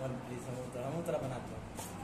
one please हम उतरा हम उतरा बना दो